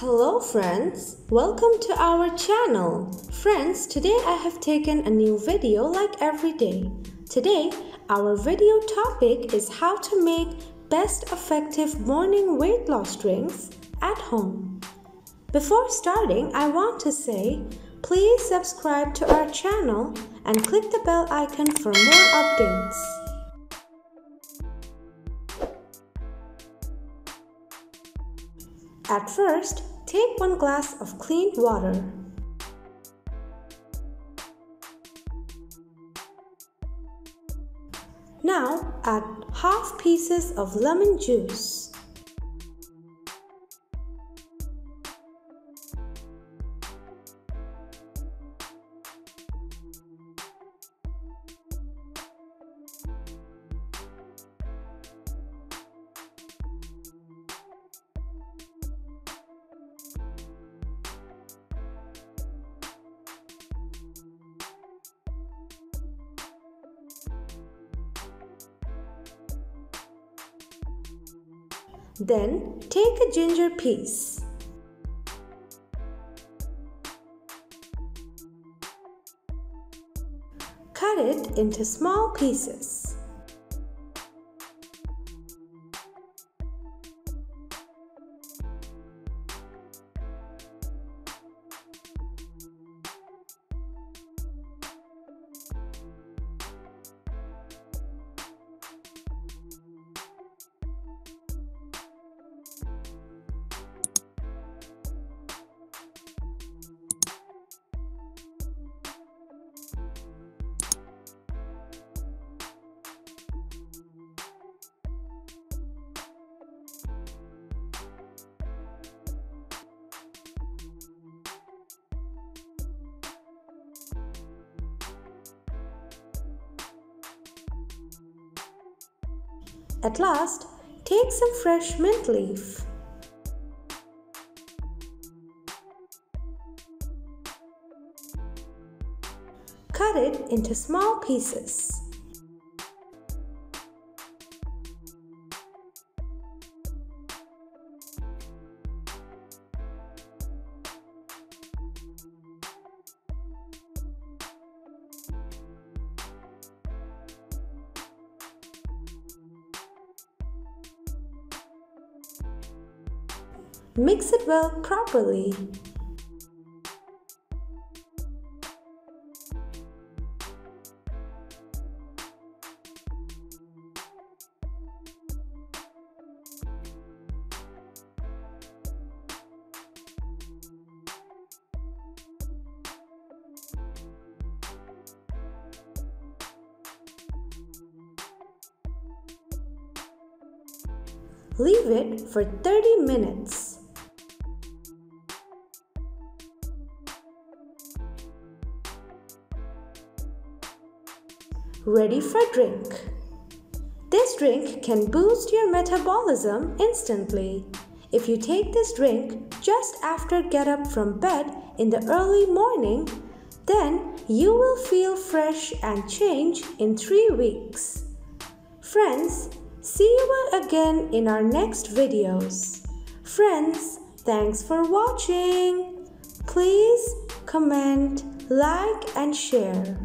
Hello friends, welcome to our channel. Friends, today I have taken a new video like every day. Today, our video topic is how to make best effective morning weight loss drinks at home. Before starting, I want to say, please subscribe to our channel and click the bell icon for more updates. At first, take one glass of clean water. Now add half pieces of lemon juice. Then take a ginger piece. Cut it into small pieces. At last, take some fresh mint leaf. Cut it into small pieces. Mix it well properly. Leave it for 30 minutes. Ready for drink. This drink can boost your metabolism instantly. If you take this drink just after get up from bed in the early morning, then you will feel fresh and change in 3 weeks. Friends, see you again in our next videos. Friends, thanks for watching. Please comment, like and share.